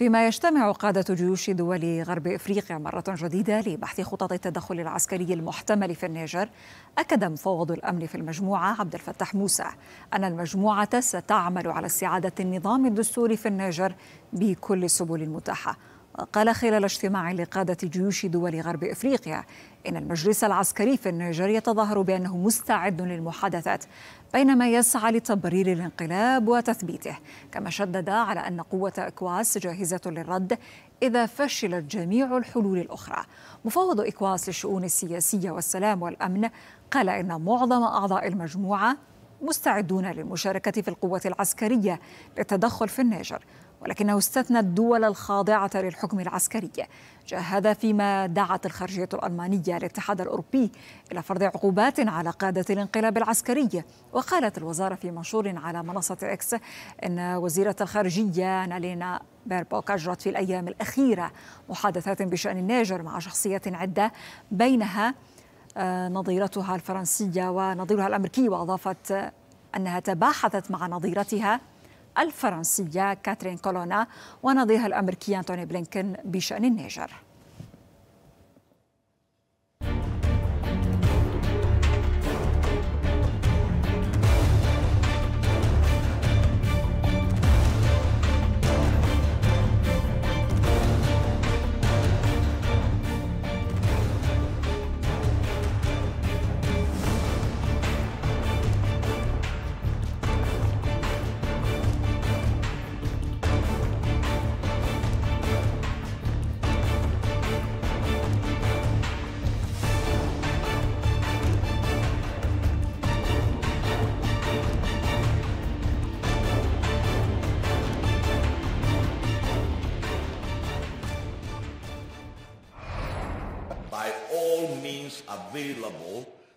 فيما يجتمع قادة جيوش دول غرب إفريقيا مرة جديدة لبحث خطط التدخل العسكري المحتمل في النيجر، أكد مفوض الأمن في المجموعة عبد الفتاح موسى أن المجموعة ستعمل على استعادة النظام الدستوري في النيجر بكل السبل المتاحة. قال خلال اجتماع لقادة جيوش دول غرب إفريقيا إن المجلس العسكري في النيجر يتظاهر بأنه مستعد للمحادثات بينما يسعى لتبرير الانقلاب وتثبيته كما شدد على أن قوة إكواس جاهزة للرد إذا فشلت جميع الحلول الأخرى. مفوض إكواس للشؤون السياسية والسلام والأمن قال إن معظم أعضاء المجموعة مستعدون للمشاركة في القوة العسكرية للتدخل في النيجر ولكنه استثنى الدول الخاضعة للحكم العسكري جاء هذا فيما دعت الخارجية الألمانية الاتحاد الأوروبي إلى فرض عقوبات على قادة الانقلاب العسكري. وقالت الوزارة في منشور على منصة إكس إن وزيرة الخارجية نالينا بيربوك أجرت في الأيام الأخيرة محادثات بشأن النيجر مع شخصيات عدة بينها نظيرتها الفرنسية ونظيرها الأمريكي وأضافت أنها تباحثت مع نظيرتها الفرنسية كاترين كولونا ونظيرها الأمريكي أنتوني بلينكن بشأن النيجر.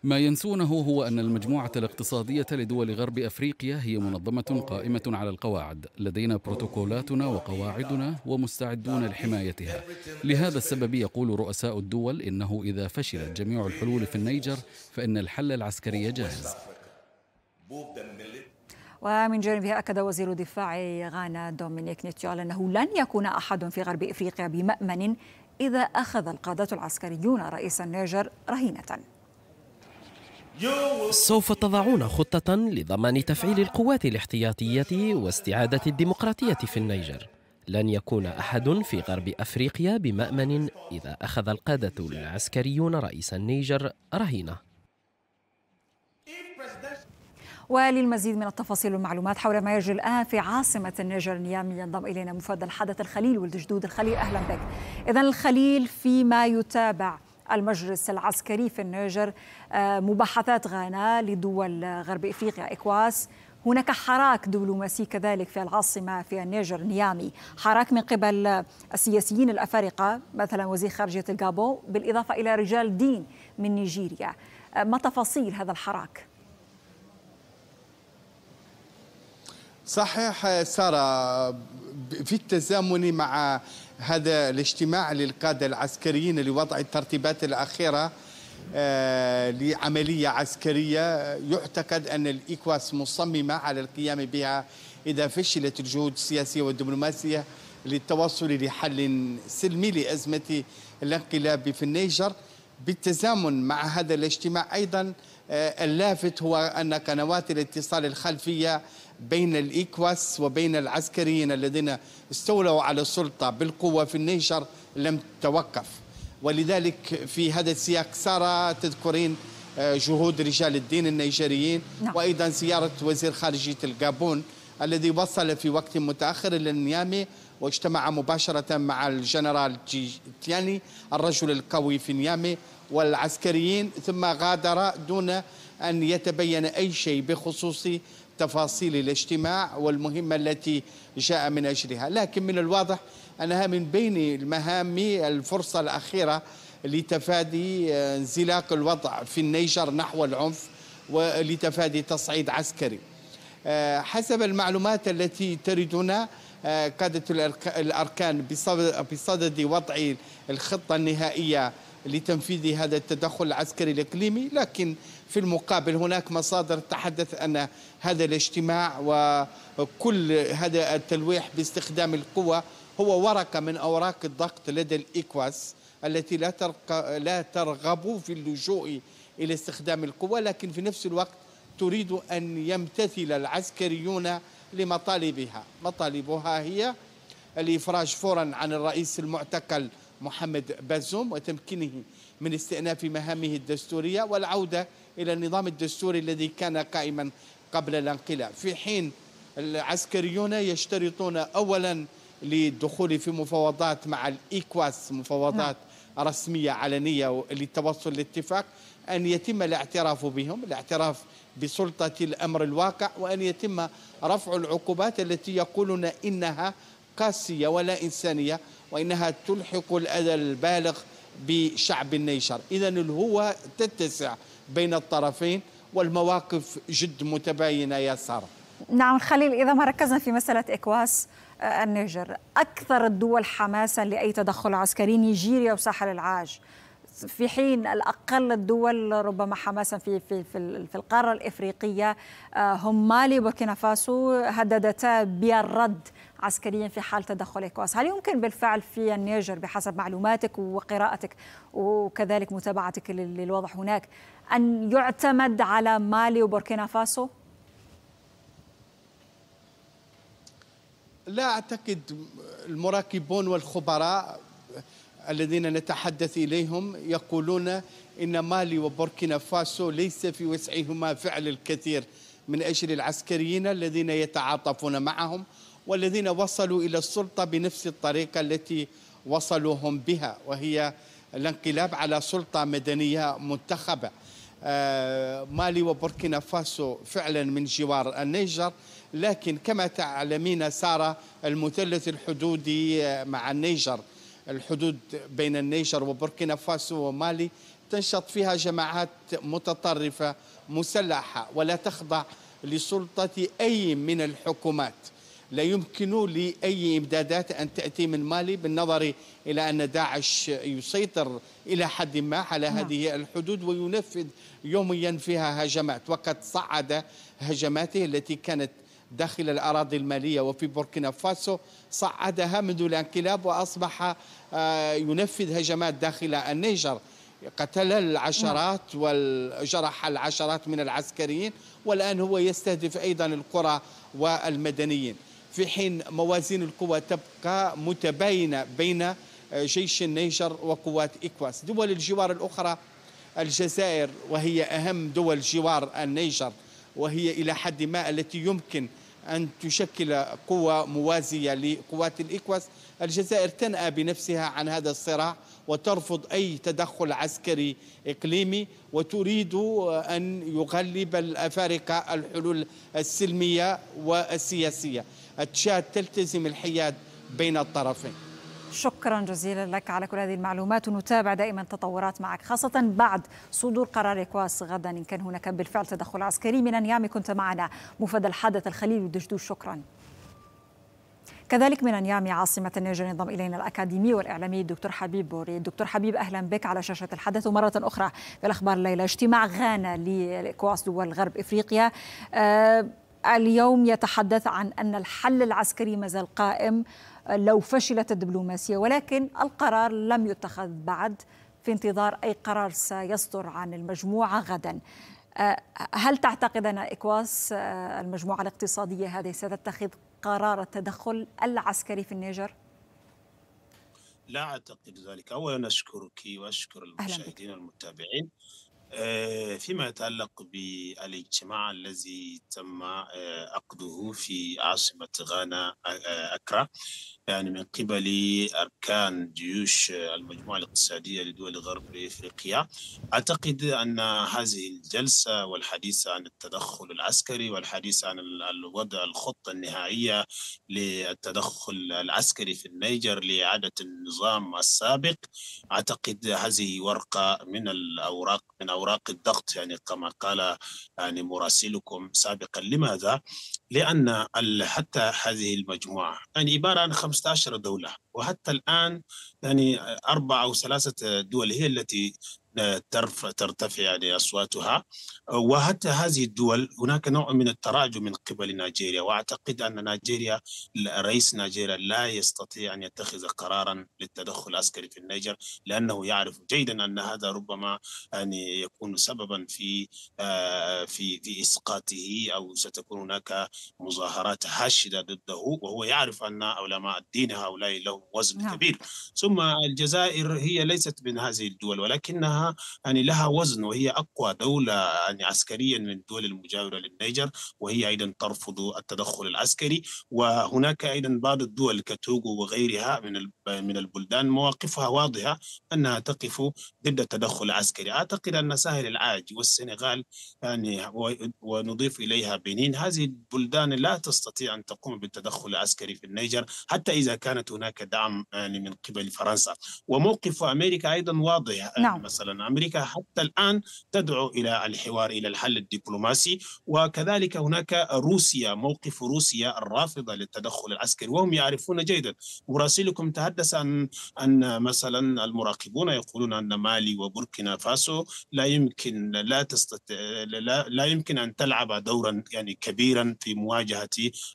ما ينسونه هو أن المجموعة الاقتصادية لدول غرب أفريقيا هي منظمة قائمة على القواعد. لدينا بروتوكولاتنا وقواعدنا ومستعدون لحمايتها. لهذا السبب يقول رؤساء الدول إنه إذا فشلت جميع الحلول في النيجر فإن الحل العسكري جاهز. ومن جانبه أكد وزير دفاع غانا دومينيك نيتيول أنه لن يكون أحد في غرب إفريقيا بمأمن إذا أخذ القادة العسكريون رئيس النيجر رهينة. سوف تضعون خطة لضمان تفعيل القوات الاحتياطية واستعادة الديمقراطية في النيجر. لن يكون أحد في غرب أفريقيا بمأمن إذا أخذ القادة العسكريون رئيس النيجر رهينة. وللمزيد من التفاصيل والمعلومات حول ما يجري الآن في عاصمة النيجر نيامي ينضم إلينا موفد الحدث الخليل ولد جدود الخليل. أهلا بك. إذا الخليل فيما يتابع المجلس العسكري في النيجر مباحثات غانا لدول غرب إفريقيا إكواس. هناك حراك دبلوماسي كذلك في العاصمة في النيجر نيامي. حراك من قبل السياسيين الأفارقة مثلا وزير خارجية الغابون بالإضافة إلى رجال دين من نيجيريا. ما تفاصيل هذا الحراك؟ صحيح سارة في التزامن مع هذا الاجتماع للقادة العسكريين لوضع الترتيبات الأخيرة لعملية عسكرية يعتقد أن الإيكواس مصممة على القيام بها إذا فشلت الجهود السياسية والدبلوماسية للتوصل لحل سلمي لأزمة الانقلاب في النيجر. بالتزامن مع هذا الاجتماع أيضا اللافت هو أن قنوات الاتصال الخلفية بين الإيكواس وبين العسكريين الذين استولوا على السلطة بالقوة في النيجر لم توقف ولذلك في هذا السياق سارة تذكرين جهود رجال الدين النيجريين نعم. وأيضا زيارة وزير خارجية الغابون الذي وصل في وقت متأخر إلى نيامي واجتمع مباشرة مع الجنرال تياني الرجل القوي في نيامي والعسكريين ثم غادر دون أن يتبين أي شيء بخصوص تفاصيل الاجتماع والمهمة التي جاء من أجلها. لكن من الواضح أنها من بين المهام الفرصة الأخيرة لتفادي انزلاق الوضع في النيجر نحو العنف ولتفادي تصعيد عسكري. حسب المعلومات التي تردنا قادة الأركان بصدد وضع الخطة النهائية لتنفيذ هذا التدخل العسكري الإقليمي لكن في المقابل هناك مصادر تحدث أن هذا الاجتماع وكل هذا التلويح باستخدام القوة هو ورقة من أوراق الضغط لدى الإيكواس التي لا لا ترغب في اللجوء إلى استخدام القوة لكن في نفس الوقت تريد أن يمتثل العسكريون لمطالبها. مطالبها هي الإفراج فورا عن الرئيس المعتقل محمد بازوم وتمكينه من استئناف مهامه الدستورية والعودة إلى النظام الدستوري الذي كان قائما قبل الانقلاب في حين العسكريون يشترطون أولا للدخول في مفاوضات مع الإيكواس مفاوضات نعم. رسمية علنية للتوصل لاتفاق أن يتم الاعتراف بهم الاعتراف بسلطة الأمر الواقع وأن يتم رفع العقوبات التي يقولون إنها قاسية ولا إنسانية وإنها تلحق الأذى البالغ بشعب النيجر. إذا الهوة تتسع بين الطرفين والمواقف جد متباينة يا سارة. نعم خليل إذا ما ركزنا في مسألة إكواس آه، النيجر أكثر الدول حماسا لأي تدخل عسكري نيجيريا وساحل العاج. في حين الأقل الدول ربما حماسا في في في, في القارة الإفريقية آه، هم مالي وبوركينا فاسو هددتا بالرد عسكريا في حال تدخل إيكواس هل يمكن بالفعل في النيجر بحسب معلوماتك وقراءتك وكذلك متابعتك للوضع هناك أن يعتمد على مالي وبوركينا فاسو؟ لا أعتقد المراقبون والخبراء الذين نتحدث إليهم يقولون إن مالي وبوركينا فاسو ليس في وسعهما فعل الكثير من أجل العسكريين الذين يتعاطفون معهم والذين وصلوا إلى السلطة بنفس الطريقة التي وصلوا هم بها وهي الانقلاب على سلطة مدنية منتخبة. آه، مالي وبوركينا فاسو فعلا من جوار النيجر لكن كما تعلمين سارة المثلث الحدودي مع النيجر. الحدود بين النيجر وبوركينا فاسو ومالي تنشط فيها جماعات متطرفة مسلحة ولا تخضع لسلطة أي من الحكومات لا يمكن لأي إمدادات أن تأتي من مالي بالنظر إلى أن داعش يسيطر إلى حد ما على نعم. هذه الحدود وينفذ يوميا فيها هجمات وقد صعد هجماته التي كانت داخل الأراضي المالية وفي بوركينا فاسو صعدها منذ الانقلاب وأصبح آه، ينفذ هجمات داخل النيجر. قتل العشرات وجرح العشرات من العسكريين والآن هو يستهدف أيضا القرى والمدنيين. في حين موازين القوى تبقى متباينة بين آه، جيش النيجر وقوات إكواس. دول الجوار الأخرى الجزائر وهي أهم دول جوار النيجر وهي إلى حد ما التي يمكن أن تشكل قوة موازية لقوات الإكواس. الجزائر تنأى بنفسها عن هذا الصراع وترفض أي تدخل عسكري إقليمي وتريد أن يغلب الأفارقة الحلول السلمية والسياسية. تشاد تلتزم الحياد بين الطرفين. شكرا جزيلا لك على كل هذه المعلومات ونتابع دائما تطورات معك خاصة بعد صدور قرار إكواس غدا إن كان هناك بالفعل تدخل عسكري. من أنيامي كنت معنا موفد الحدث الخليل ولد اجدود شكرا. كذلك من أنيامي عاصمة النيجر ينضم إلينا الأكاديمي والإعلامي الدكتور حبيب بوري. دكتور حبيب أهلا بك على شاشة الحدث. ومرة أخرى في الأخبار الليلة اجتماع غانا لإكواس دول غرب إفريقيا. أه اليوم يتحدث عن أن الحل العسكري ما زال قائم. لو فشلت الدبلوماسية ولكن القرار لم يتخذ بعد في انتظار أي قرار سيصدر عن المجموعة غدا. أه، هل تعتقد أن إكواس أه، المجموعة الاقتصادية هذه ستتخذ قرار التدخل العسكري في النيجر؟ لا أعتقد ذلك. أولا أشكرك وأشكر المشاهدين والمتابعين. أه، فيما يتعلق بالاجتماع الذي تم عقده في عاصمة غانا أكرا يعني من قبل أركان جيوش المجموعة الاقتصادية لدول غرب إفريقيا أعتقد أن هذه الجلسة والحديث عن التدخل العسكري والحديث عن الوضع الخطة النهائية للتدخل العسكري في النيجر لإعادة النظام السابق أعتقد هذه ورقة من الأوراق من أوراق الضغط يعني كما قال يعني مراسلكم سابقا لماذا؟ لأن حتى هذه المجموعة يعني عبارة عن 15 دولة وحتى الآن يعني أربع أو ثلاثة دول هي التي ترتفع يعني أصواتها وحتى هذه الدول هناك نوع من التراجع من قبل نيجيريا وأعتقد أن نيجيريا رئيس نيجيريا لا يستطيع أن يتخذ قرارا للتدخل العسكري في النيجر لأنه يعرف جيدا أن هذا ربما يعني يكون سببا في في في إسقاطه أو ستكون هناك مظاهرات حاشده ضده وهو يعرف أن علماء الدين هؤلاء لهم وزن نعم. كبير ثم الجزائر هي ليست من هذه الدول ولكنها يعني لها وزن وهي أقوى دولة يعني عسكريا من الدول المجاورة للنيجر وهي أيضا ترفض التدخل العسكري. وهناك أيضا بعض الدول كتوغو وغيرها من من البلدان مواقفها واضحة أنها تقف ضد التدخل العسكري. أعتقد أن ساحل العاج والسنغال يعني ونضيف إليها بنين. هذه البلدان لا تستطيع أن تقوم بالتدخل العسكري في النيجر حتى إذا كانت هناك دعم يعني من قبل فرنسا. وموقف أمريكا أيضا واضح نعم. مثلا أمريكا حتى الآن تدعو إلى الحوار إلى الحل الدبلوماسي. وكذلك هناك روسيا موقف روسيا الرافضة للتدخل العسكري. وهم يعرفون جيدا. مراسلكم تحدث عن ان مثلا المراقبون يقولون أن مالي وبوركينا فاسو لا يمكن لا تستطيع لا, لا يمكن أن تلعب دورا يعني كبيرا في مواجهة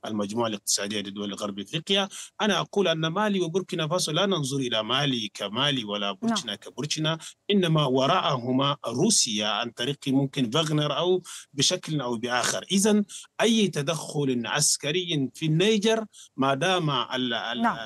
المجموعة الاقتصادية لدول غرب إفريقيا. أنا أقول أن مالي وبوركينا فاسو لا ننظر إلى مالي كمالي ولا بوركينا نعم. كبوركينا إنما وراءهما روسيا عن طريق ممكن فاغنر أو بشكل أو بآخر. اذا أي تدخل عسكري في النيجر ما دام نعم.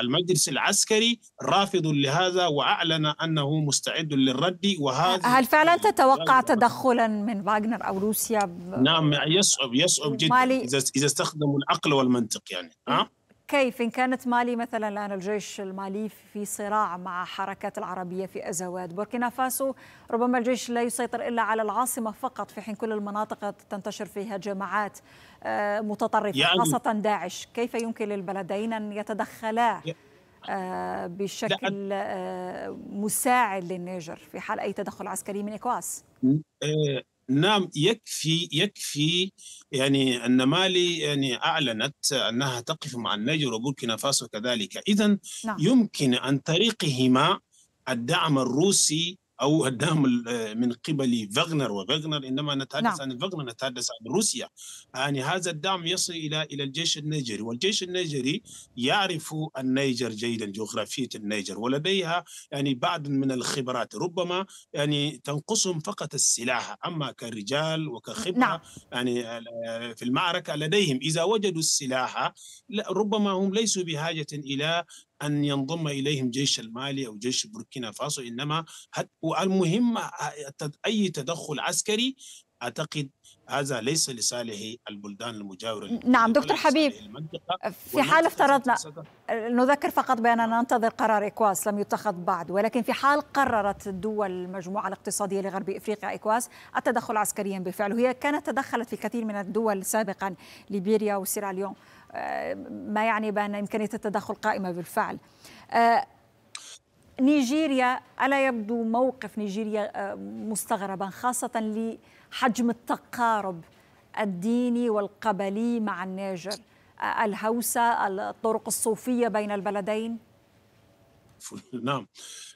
المجلس العسكري رافض لهذا وأعلن أنه مستعد للرد وهذا هل فعلا تتوقع تدخلا من فاغنر أو روسيا؟ نعم يصعب يصعب جدا إذا إذا استخدموا العقل والمنطق يعني. ها؟ كيف؟ إن كانت مالي مثلا الآن الجيش المالي في صراع مع حركات العربية في أزواد بوركينا فاسو ربما الجيش لا يسيطر إلا على العاصمة فقط في حين كل المناطق تنتشر فيها جماعات آه، متطرفة يعني خاصة داعش. كيف يمكن للبلدين أن يتدخلا آه، بشكل آه، مساعد للنيجر في حال أي تدخل عسكري من إكواس؟ نعم يكفي يكفي يعني أن مالي يعني أعلنت أنها تقف مع النيجر وبوركينا فاسو كذلك اذا نعم. يمكن عن طريقهما الدعم الروسي أو الدعم من قبل فاغنر وفاغنر إنما نتحدث نعم. عن فاغنر نتحدث عن روسيا يعني هذا الدعم يصل إلى إلى الجيش النيجري والجيش النيجري يعرف النيجر جيدا جغرافية النيجر ولديها يعني بعض من الخبرات ربما يعني تنقصهم فقط السلاح أما كرجال وكخبرة نعم. يعني في المعركة لديهم إذا وجدوا السلاح ربما هم ليسوا بحاجة إلى أن ينضم إليهم جيش المالي أو جيش بوركينا فاسو إنما المهم أي تدخل عسكري أعتقد هذا ليس لصالح البلدان المجاورة نعم دكتور حبيب في حال افترضنا نذكر فقط بأننا ننتظر قرار إكواس لم يتخذ بعد ولكن في حال قررت الدول المجموعة الاقتصادية لغرب إفريقيا إكواس التدخل عسكريا بالفعل. وهي كانت تدخلت في كثير من الدول سابقا ليبيريا وسيراليون ما يعني بأن إمكانية التدخل قائمة بالفعل. آه، نيجيريا ألا يبدو موقف نيجيريا آه، مستغربا خاصة لحجم التقارب الديني والقبلي مع النيجر. الهوسة الطرق الصوفية بين البلدين. نعم.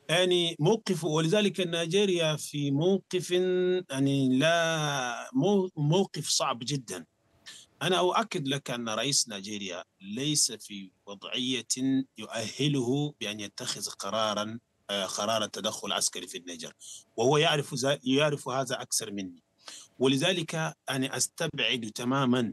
يعني موقف ولذلك نيجيريا في موقف يعني لا موقف صعب جدا. أنا أؤكد لك أن رئيس نيجيريا ليس في وضعية يؤهله بأن يتخذ قرارا آه، قرار التدخل العسكري في النيجر وهو يعرف يعرف هذا أكثر مني. ولذلك أنا أستبعد تماما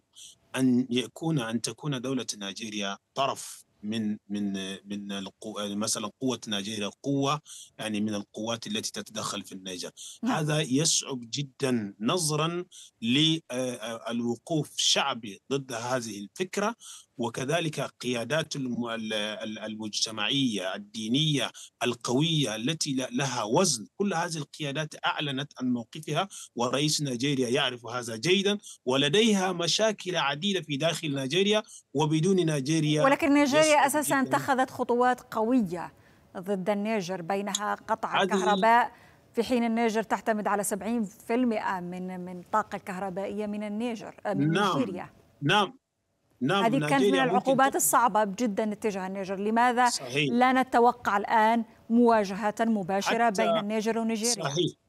أن يكون أن تكون دولة نيجيريا طرف من من من القو... مثلا قوة نيجيريا قوة يعني من القوات التي تتدخل في النيجر نعم. هذا يصعب جدا نظرا للوقوف شعبي ضد هذه الفكرة وكذلك قيادات المجتمعية الدينية القوية التي لها وزن. كل هذه القيادات أعلنت عن موقفها ورئيس نيجيريا يعرف هذا جيدا ولديها مشاكل عديدة في داخل نيجيريا وبدون نيجيريا. ولكن نيجيريا أساسا اتخذت خطوات قوية ضد النيجر بينها قطع الكهرباء. في حين النيجر تعتمد على 70% من من الطاقة الكهربائية من النيجر من نعم. نيجيريا. نعم. نعم هذه كانت من العقوبات الصعبة جدا اتجاه النيجر لماذا صحيح. لا نتوقع الآن مواجهة مباشرة بين النيجر ونيجيريا؟ صحيح.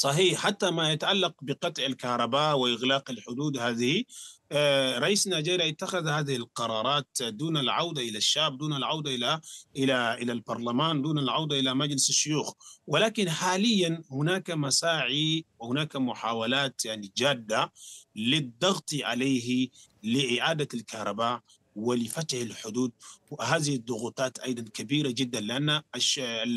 صحيح حتى ما يتعلق بقطع الكهرباء وإغلاق الحدود هذه آه، رئيس نيجيريا اتخذ هذه القرارات دون العودة إلى الشعب دون العودة إلى إلى إلى البرلمان دون العودة إلى مجلس الشيوخ. ولكن حاليا هناك مساعي وهناك محاولات يعني جادة للضغط عليه لإعادة الكهرباء ولفتح الحدود. وهذه الضغوطات أيضا كبيرة جدا لأن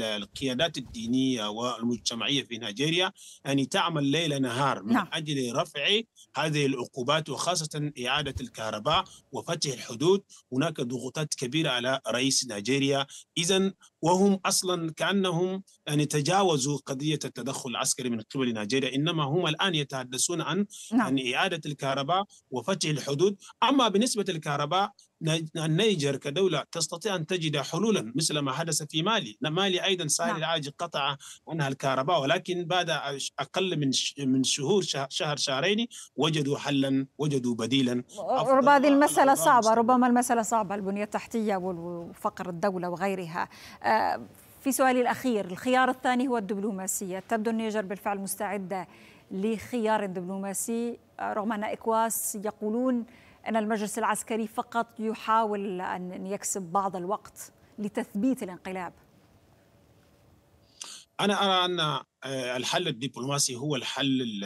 القيادات الدينية والمجتمعية في نيجيريا يعني تعمل ليل نهار من نعم. أجل رفع هذه العقوبات وخاصة إعادة الكهرباء وفتح الحدود. هناك ضغوطات كبيرة على رئيس نيجيريا. اذا وهم أصلا كأنهم يعني تجاوزوا قضية التدخل العسكري من قبل نيجيريا إنما هم الآن يتحدثون عن نعم. يعني إعادة الكهرباء وفتح الحدود أما بالنسبة للكهرباء النيجر كدولة تستطيع أن تجد حلولا مثل ما حدث في مالي. مالي أيضا نعم. العاج قطع عنها الكهرباء ولكن بعد أقل من من شهور شهر شهرين وجدوا حلا وجدوا بديلا. ربما هذه المسألة صعبة ربما المسألة صعبة البنية التحتية وفقر الدولة وغيرها. آه، في سؤالي الأخير الخيار الثاني هو الدبلوماسية. تبدو النيجر بالفعل مستعدة لخيار دبلوماسي آه، رغم أن إكواس يقولون أن المجلس العسكري فقط يحاول أن يكسب بعض الوقت لتثبيت الانقلاب. أنا أرى أن آه، الحل الدبلوماسي هو الحل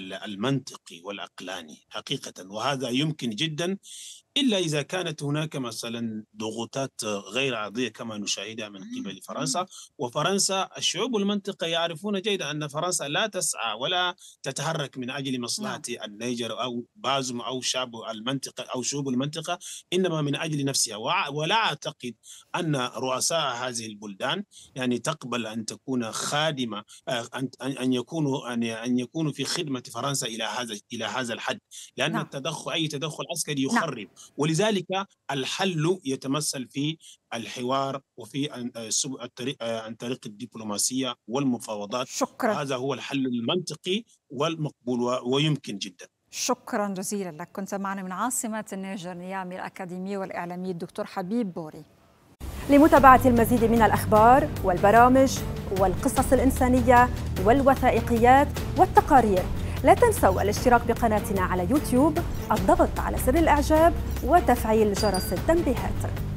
المنطقي والعقلاني حقيقة وهذا يمكن جدا إلا إذا كانت هناك مثلا ضغوطات غير عادية كما نشاهدها من قبل فرنسا وفرنسا الشعوب المنطقة يعرفون جيدا أن فرنسا لا تسعى ولا تتحرك من أجل مصلحة نعم. النيجر أو بازم أو شعب المنطقة أو شعوب المنطقة إنما من أجل نفسها ولا أعتقد أن رؤساء هذه البلدان يعني تقبل أن تكون خادمة آه، أن يكونوا أن يكونوا في خدمة فرنسا إلى هذا إلى هذا الحد لأن نعم. التدخل أي تدخل عسكري نعم. يخرب ولذلك الحل يتمثل في الحوار وفي عن طريق الدبلوماسية والمفاوضات. شكرا. هذا هو الحل المنطقي والمقبول ويمكن جدا. شكرا جزيلا لك. كنت معنا من عاصمة النيجر نيامي الاكاديمي والاعلامي الدكتور حبيب بوري. لمتابعة المزيد من الأخبار والبرامج والقصص الإنسانية والوثائقيات والتقارير. لا تنسوا الاشتراك بقناتنا على يوتيوب الضغط على زر الإعجاب وتفعيل جرس التنبيهات.